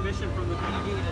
permission from the PD